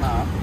Nah.